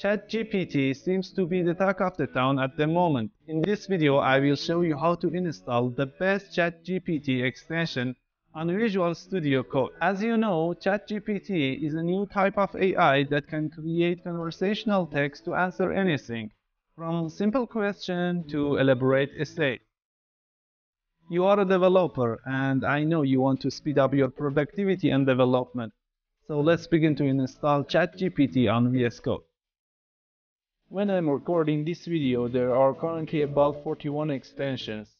ChatGPT seems to be the talk of the town at the moment. In this video, I will show you how to install the best ChatGPT extension on Visual Studio Code. As you know, ChatGPT is a new type of AI that can create conversational text to answer anything, from simple question to elaborate essay. You are a developer and I know you want to speed up your productivity and development. So let's begin to install ChatGPT on VS Code. When I'm recording this video, there are currently about 41 extensions.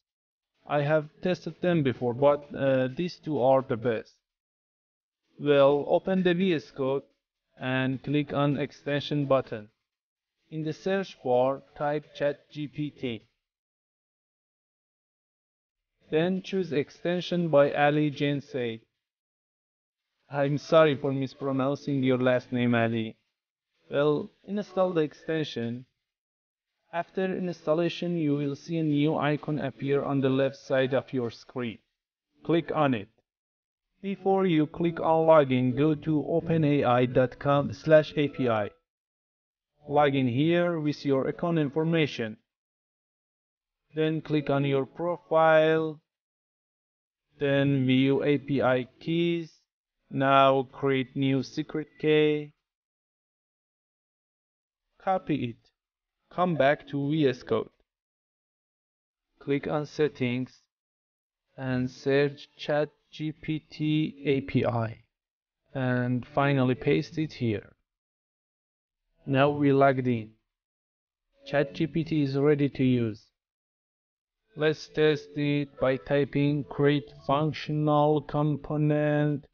I have tested them before, but uh, these two are the best. Well, open the VS Code and click on extension button. In the search bar, type ChatGPT. Then choose extension by Ali Said. I'm sorry for mispronouncing your last name Ali. Well, install the extension. After installation, you will see a new icon appear on the left side of your screen. Click on it. Before you click on login, go to openai.com slash API. Log in here with your account information. Then click on your profile. Then view API keys. Now create new secret key. Copy it. Come back to VS Code. Click on settings and search ChatGPT API and finally paste it here. Now we logged in. ChatGPT is ready to use. Let's test it by typing create functional component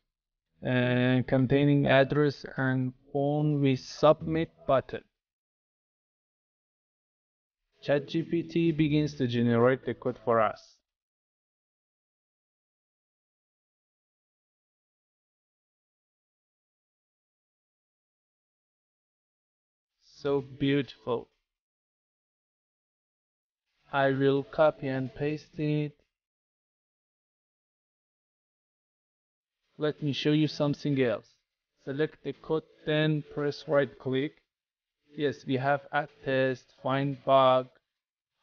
and containing address and phone with submit button. ChatGPT begins to generate the code for us. So beautiful. I will copy and paste it. Let me show you something else. Select the code then press right click. Yes, we have add test, find bug,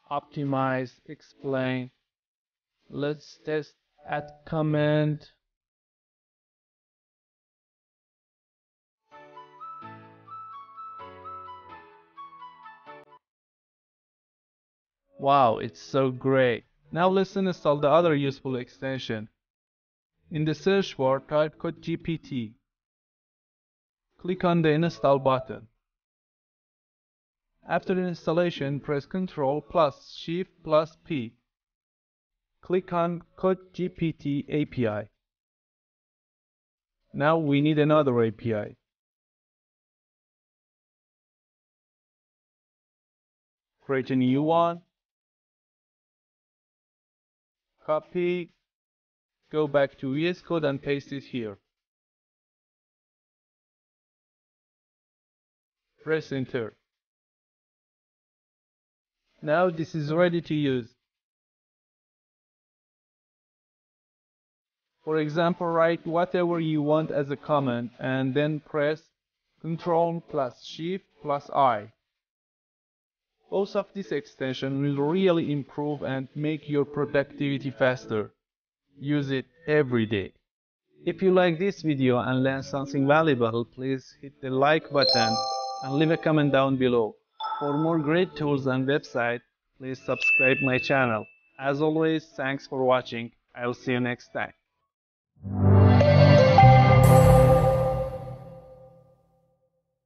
optimize, explain. Let's test add comment. Wow, it's so great. Now let's install the other useful extension. In the search bar, type code GPT. Click on the install button. After the installation, press Ctrl plus Shift plus P. Click on Code GPT API. Now we need another API. Create a new one copy, go back to VS Code and paste it here. Press enter. Now this is ready to use. For example, write whatever you want as a comment and then press Ctrl plus Shift plus I. Both of these extensions will really improve and make your productivity faster. Use it every day. If you like this video and learn something valuable, please hit the like button and leave a comment down below. For more great tools and website, please subscribe my channel. As always, thanks for watching. I'll see you next time.